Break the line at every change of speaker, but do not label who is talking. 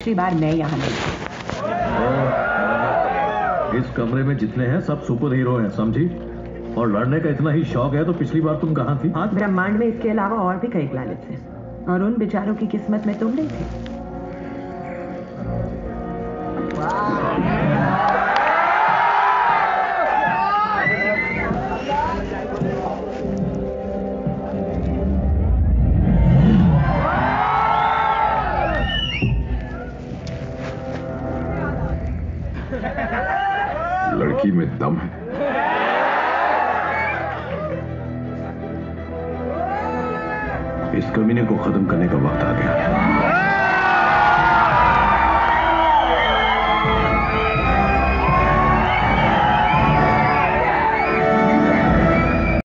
पिछली बार मैं यहाँ नहीं थी।
इस कमरे में जितने हैं सब सुपर हीरो हैं समझी? और लड़ने का इतना ही शौक है तो पिछली बार तुम कहाँ थी?
हाँ ब्रह्मांड में इसके अलावा और भी कई प्लैनेट्स हैं। और उन बेचारों की किस्मत में तुम नहीं थी।
लड़की में दम है। इस कमीने को खत्म करने का वक्त आ गया।